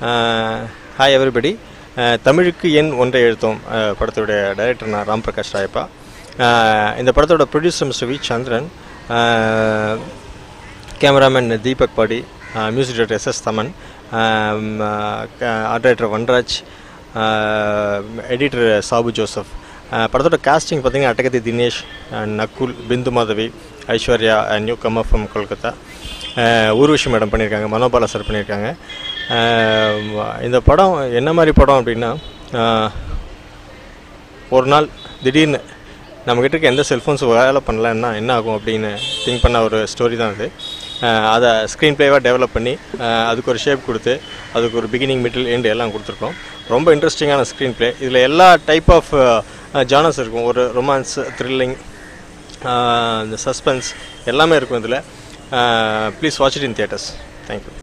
Hi everybody தமிழுக்கு என் ஒன்றை எழுத்தோம் படத்துடைய டைரக்டர் நான் ராம் பிரகாஷ் ராயப்பா இந்த படத்தோட producer mister V Chandran cameraman Deepak பாடி music director S S Thaman art director Vanraj editor Sabu Joseph. படத்தோட காஸ்டிங் பார்த்தீங்கன்னா Attakathi Dinesh Nakul Bindu Madhavi Aishwarya newcomer from Kolkata. Urvashi madam பண்ணியிருக்காங்க Manobala sir பண்ணியிருக்காங்க. இந்த படம் என்ன மாதிரி படம் அப்படின்னா ஒரு நாள் திடீர்னு நம்மக்கிட்ட இருக்க எந்த செல்ஃபோன்ஸ் வேலை பண்ணலன்னா என்ன ஆகும் அப்படின்னு திங்க் பண்ண ஒரு ஸ்டோரி தான் அது. அதை ஸ்க்ரீன் ப்ளேவாக டெவலப் பண்ணி அதுக்கு ஒரு ஷேப் கொடுத்து அதுக்கு ஒரு பிகினிங் மிடில் எண்ட் எல்லாம் கொடுத்துருக்கோம். ரொம்ப இன்ட்ரெஸ்டிங்கான ஸ்க்ரீன் ப்ளே இதில் எல்லா டைப் ஆஃப் ஜானர்ஸ் இருக்கும். ஒரு ரொமான்ஸ் த்ரில்லிங் இந்த சஸ்பென்ஸ் எல்லாமே இருக்கும் இதில். Please watch it in theatres thank you